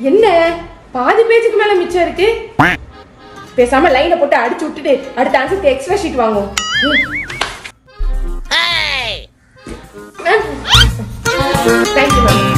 என்ன? பாதி பேஜுக்கு மேல மிச்சம் இருக்கு? பேசாம லைனை போட்டு அடிச்சு விட்டுட்டு அடுத்த ஆன்சருக்கு எக்ஸ்ட்ரா ஷீட் வாங்குவோம். Thank you ma'am